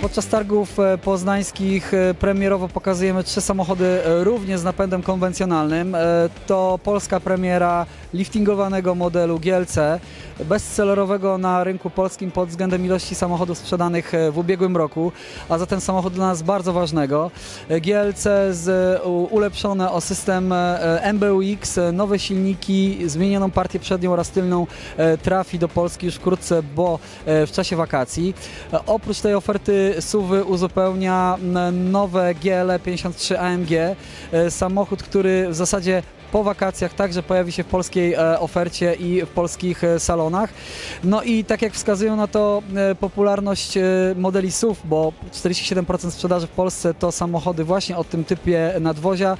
Podczas targów e, poznańskich e, premierowo pokazujemy trzy samochody e, również z napędem konwencjonalnym. To polska premiera liftingowanego modelu GLC, bestsellerowego na rynku polskim pod względem ilości samochodów sprzedanych w ubiegłym roku, a zatem samochód dla nas bardzo ważnego. GLC z ulepszone o system MBUX, nowe silniki, zmienioną partię przednią oraz tylną trafi do Polski już wkrótce, bo w czasie wakacji. Oprócz tej oferty SUVy uzupełnia m, nowe GL 53 AMG, samochód, który w zasadzie po wakacjach także pojawi się w polskiej e, ofercie i w polskich e, salonach. No i tak jak wskazują na to e, popularność modeli SUV, bo 47% sprzedaży w Polsce to samochody właśnie o tym typie nadwozia.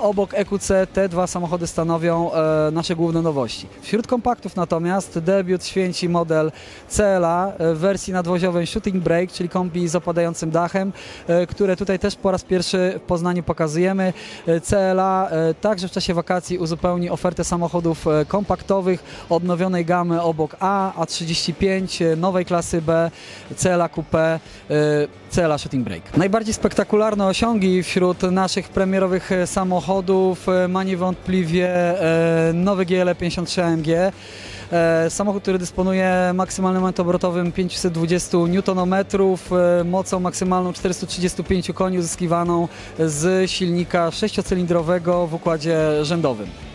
Obok EQC te dwa samochody stanowią nasze główne nowości. Wśród kompaktów natomiast debiut święci model CLA w wersji nadwoziowej Shooting Brake, czyli kombi z opadającym dachem, które tutaj też po raz pierwszy w Poznaniu pokazujemy. CLA także w czasie wakacji uzupełni ofertę samochodów e, kompaktowych odnowionej gamy obok A, A35, e, nowej klasy B, CLA Coupe, e, CLA Shooting Brake. Najbardziej spektakularne osiągi wśród naszych premierowych samochodów ma niewątpliwie nowy GL 53 AMG. E, Samochód, który dysponuje maksymalnym momentem obrotowym 520 Nm, e, mocą maksymalną 435 koni uzyskiwaną z silnika sześciocylindrowego w układzie rzędowym.